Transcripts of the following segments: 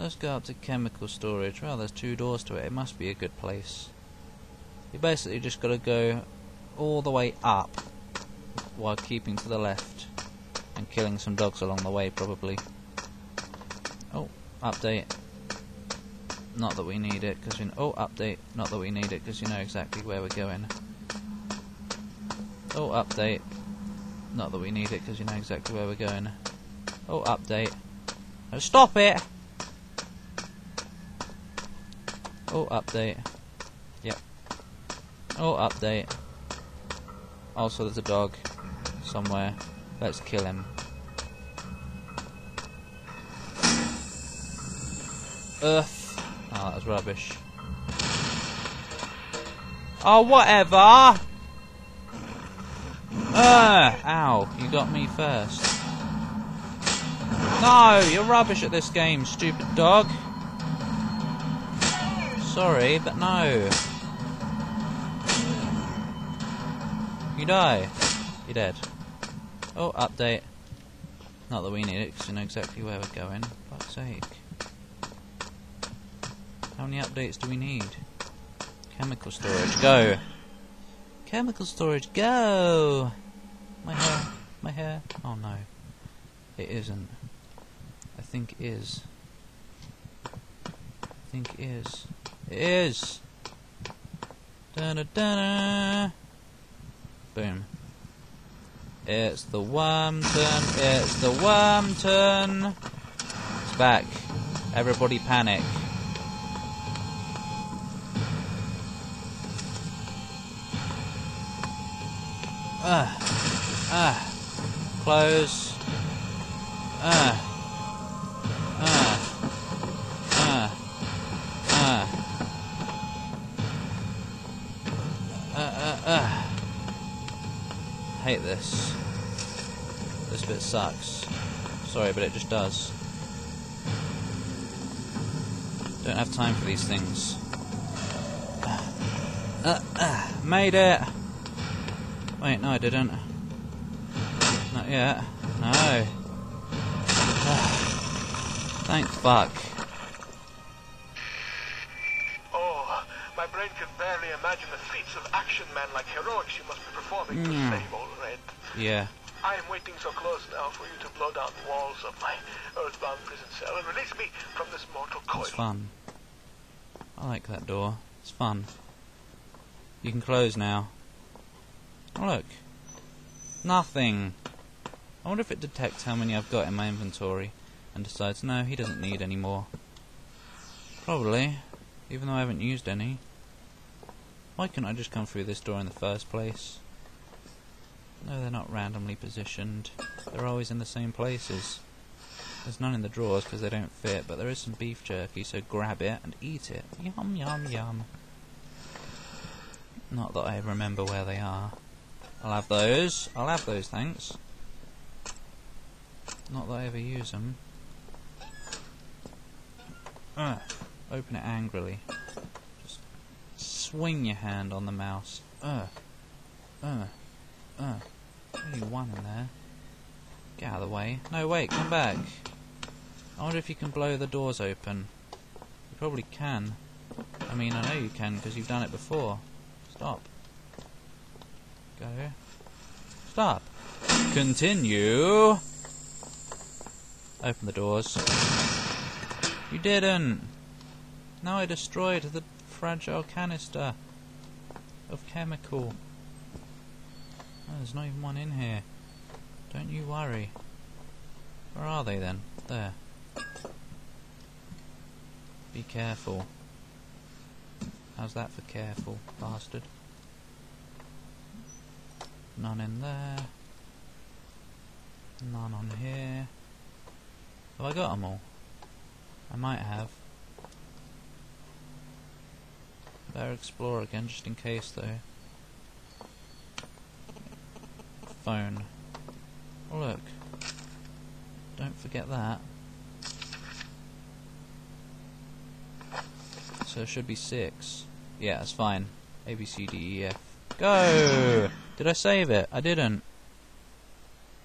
Let's go up to chemical storage. Well, there's two doors to it. It must be a good place. You basically just got to go all the way up while keeping to the left and killing some dogs along the way, probably. Oh, update. Not that we need it, because you oh update. Not that we need it, because you know exactly where we're going. Oh update. Not that we need it, because you know exactly where we're going. Oh update. Stop it! Oh update. Yep. Oh update. Also, there's a dog somewhere. Let's kill him. Earth. Oh, that was rubbish. Oh, whatever! Uh, ow, you got me first. No, you're rubbish at this game, stupid dog. Sorry, but no. You die. You're dead. Oh, update. Not that we need it, because you know exactly where we're going. Fuck's sake. How many updates do we need? Chemical storage, go! Chemical storage, go! My hair, my hair. Oh no. It isn't. I think it is. I think it is. Is! Da da da! Boom. It's the worm turn, it's the worm turn! It's back. Everybody panic. Ah, ah, close. Ah, ah, Hate this. This bit sucks. Sorry, but it just does. Don't have time for these things. Uh, uh, made it! Wait, no I didn't. Not yet. No. Thank fuck. Imagine the feats of action man like heroics you must be performing to Mm. save old Red. Yeah. I am waiting so close now for you to blow down the walls of my earthbound prison cell and release me from this mortal coil. It's fun. I like that door. It's fun. You can close now. Oh, look. Nothing. I wonder if it detects how many I've got in my inventory and decides, no, he doesn't need any more. Probably. Even though I haven't used any. Why couldn't I just come through this door in the first place? No, they're not randomly positioned. They're always in the same places. There's none in the drawers because they don't fit, but there is some beef jerky, so grab it and eat it. Yum, yum, yum. Not that I remember where they are. I'll have those. I'll have those, thanks. Not that I ever use them. Uh, open it angrily. Swing your hand on the mouse. Uh, uh, uh. Only one in there. Get out of the way. No, wait, come back. I wonder if you can blow the doors open. You probably can. I mean, I know you can because you've done it before. Stop. Go. Stop. Continue. Open the doors. You didn't. Now I destroyed the fragile canister of chemical. Oh, there's not even one in here. Don't you worry. Where are they then? There. Be careful. How's that for careful, bastard? None in there. None on here. Have I got them all? I might have. Better explore again, just in case, though. Phone. Oh, look. Don't forget that. So it should be six. Yeah, that's fine. A, B, C, D, E, F. Go! Did I save it? I didn't.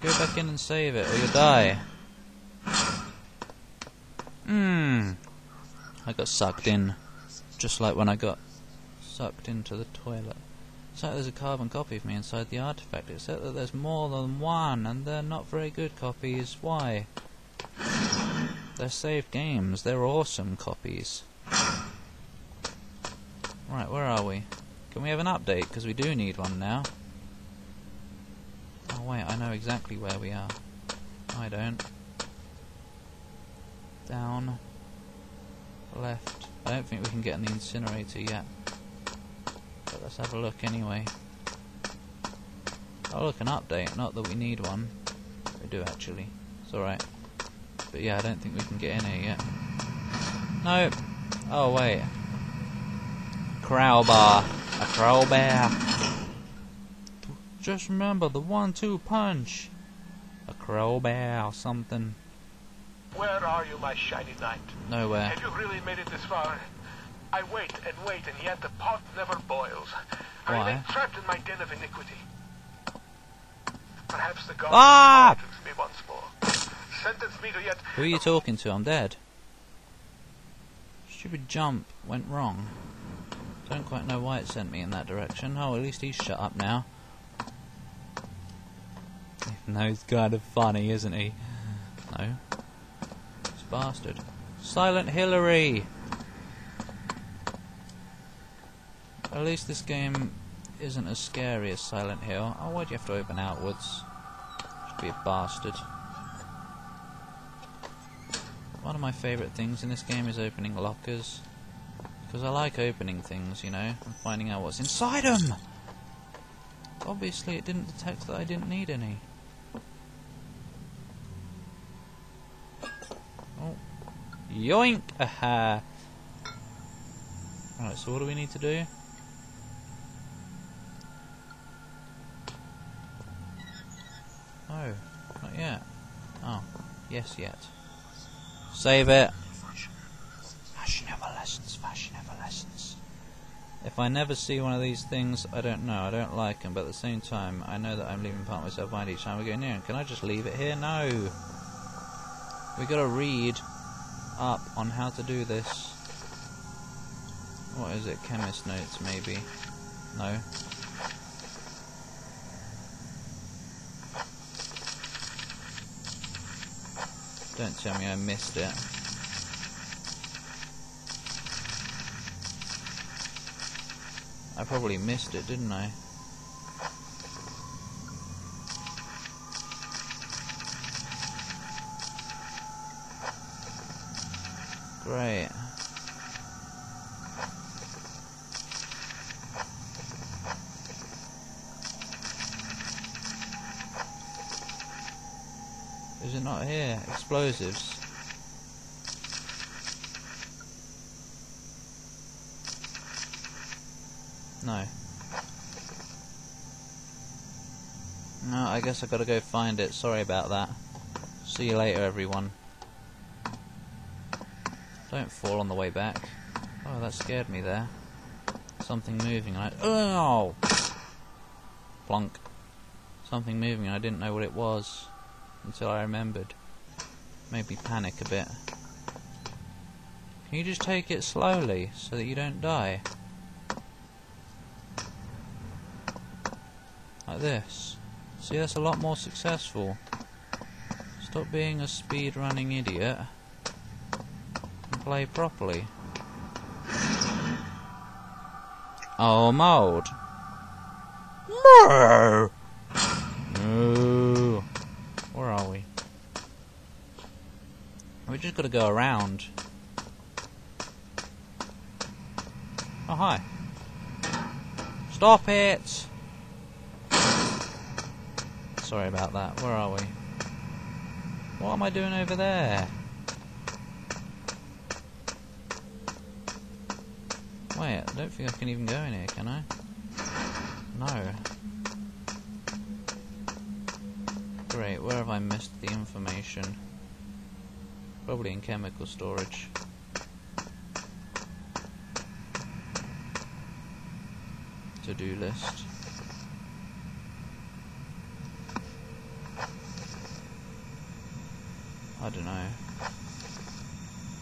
Go back in and save it, or you'll die. Hmm. I got sucked in. Just like when I got sucked into the toilet. So there's a carbon copy of me inside the artifact, except that there's more than one, and they're not very good copies. Why? They're saved games. They're awesome copies. Right, where are we? Can we have an update? Because we do need one now. Oh wait, I know exactly where we are. I don't. Down. Left. I don't think we can get in the incinerator yet. But let's have a look anyway. Oh look, an update. Not that we need one. We do actually. It's alright. But yeah, I don't think we can get in here yet. No. Oh wait. Crowbar. A crowbar. Just remember the one-two punch. A crowbar or something. Where are you, my shiny knight? Nowhere. Have you really made it this far? I wait and wait, and yet the pot never boils. I Why? remain trapped in my den of iniquity. Perhaps the gods Ah! me once more. Sentence me to yet Who are you talking to? I'm dead. Stupid jump went wrong. Don't quite know why it sent me in that direction. Oh, at least he's shut up now. Even though he's kind of funny, isn't he? No. This bastard. Silent Hillary! At least this game isn't as scary as Silent Hill. Oh, why'd you have to open outwards? Just be a bastard. One of my favourite things in this game is opening lockers. Because I like opening things, you know, and finding out what's inside them! Obviously it didn't detect that I didn't need any. Oh. Yoink! Aha! Alright, so what do we need to do? Oh, yes yet. Save it. Fashion fashion. If I never see one of these things, I don't know. I don't like them, but at the same time, I know that I'm leaving part of myself behind each time we go near. Can I just leave it here? No. We gotta read up on how to do this. What is it? Chemist notes, maybe? No. Don't tell me I missed it. I probably missed it, didn't I? Great. Is it not here? Explosives. No. No, I guess I gotta go find it. Sorry about that. See you later, everyone. Don't fall on the way back. Oh, that scared me there. Something moving. And I oh, plunk. Something moving. And I didn't know what it was until I remembered. Made me panic a bit. Can you just take it slowly so that you don't die? Like this. See, that's a lot more successful. Stop being a speed running idiot and play properly. Oh, mold. No. No. Where are we? We just got to go around. Oh hi. Stop it. Sorry about that. Where are we? What am I doing over there? Wait, I don't think I can even go in here, can I? No. Great, where have I missed the information? Probably in chemical storage. To-do list. I don't know.